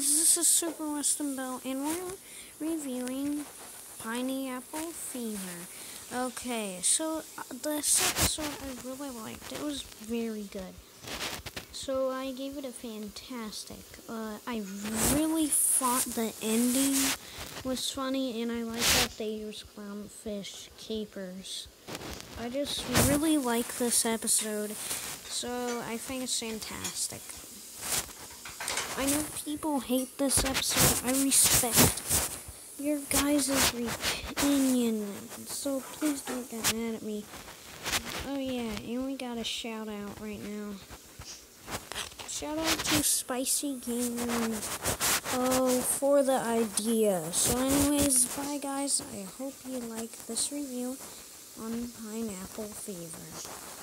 guys, this is Super Weston Bell, and we're reviewing Pineapple Fever. Okay, so uh, this episode I really liked. It was very good. So I gave it a fantastic. Uh, I really thought the ending was funny, and I like that they used clownfish capers. I just really like this episode, so I think it's fantastic. I know people hate this episode. I respect your guys' opinion, so please don't get mad at me. Oh yeah, and we got a shout out right now. Shout out to Spicy Gamer oh, for the idea. So anyways, bye guys. I hope you like this review on Pineapple Fever.